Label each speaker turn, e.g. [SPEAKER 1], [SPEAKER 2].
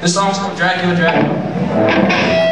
[SPEAKER 1] This song's called Dracula Dracula.